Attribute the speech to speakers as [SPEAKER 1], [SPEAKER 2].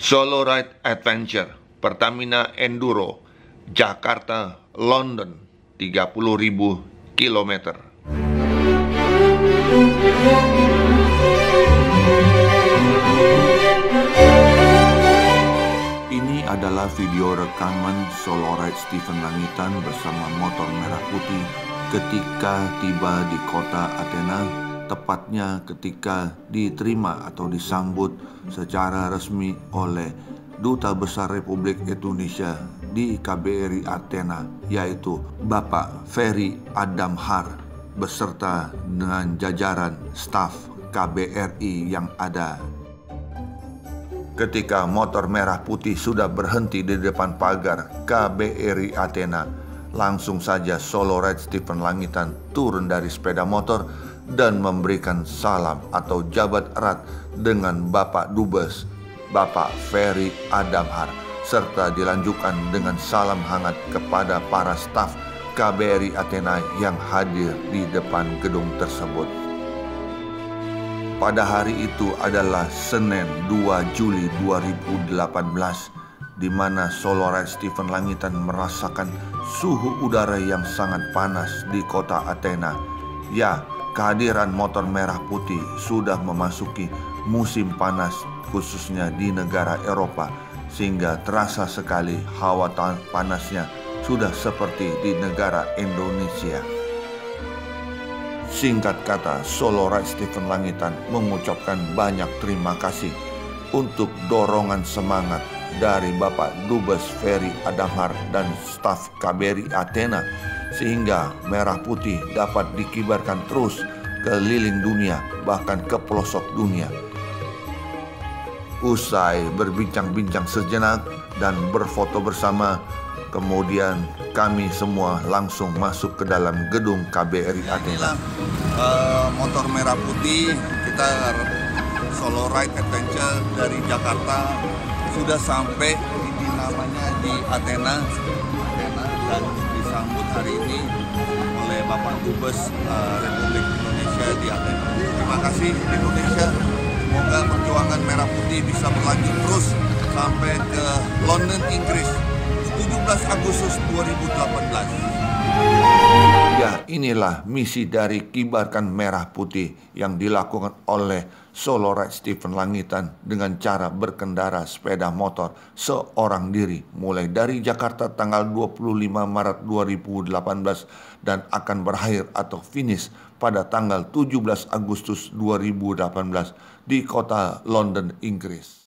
[SPEAKER 1] Solo Ride Adventure Pertamina Enduro Jakarta London 30.000 km. Ini adalah video rekaman Solo Ride Stephen Langitan bersama motor merah putih ketika tiba di kota Athena tepatnya ketika diterima atau disambut secara resmi oleh Duta Besar Republik Indonesia di KBRI Athena yaitu Bapak Ferry Adam Har beserta dengan jajaran staf KBRI yang ada. Ketika motor merah putih sudah berhenti di depan pagar KBRI Athena, langsung saja Solo Red Stephen Langitan turun dari sepeda motor dan memberikan salam atau jabat erat dengan Bapak Dubes, Bapak Ferry Adamhar, serta dilanjutkan dengan salam hangat kepada para staf KBRI Athena yang hadir di depan gedung tersebut. Pada hari itu adalah Senin 2 Juli 2018 di mana Solorai Stephen Langitan merasakan suhu udara yang sangat panas di kota Athena. Ya, kehadiran motor merah putih sudah memasuki musim panas khususnya di negara Eropa sehingga terasa sekali hawa panasnya sudah seperti di negara Indonesia. Singkat kata, Solo Ride Stephen Langitan mengucapkan banyak terima kasih untuk dorongan semangat dari Bapak Dubes Ferry Adamar dan staf KBRI Athena sehingga merah putih dapat dikibarkan terus keliling dunia, bahkan ke pelosok dunia. Usai berbincang-bincang sejenak dan berfoto bersama, kemudian kami semua langsung masuk ke dalam gedung KBRI Athena.
[SPEAKER 2] Uh, motor merah putih kita solo ride adventure dari Jakarta sudah sampai di namanya di Athena, hari ini oleh Bapak Dubes uh, Republik Indonesia di Athena. Terima kasih Indonesia. Semoga perjuangan Merah Putih bisa berlanjut terus sampai ke London, Inggris 17 Agustus 2018.
[SPEAKER 1] Ya, inilah misi dari Kibarkan Merah Putih yang dilakukan oleh Solo Ride Stephen Langitan dengan cara berkendara sepeda motor seorang diri mulai dari Jakarta tanggal 25 Maret 2018 dan akan berakhir atau finish pada tanggal 17 Agustus 2018 di kota London, Inggris.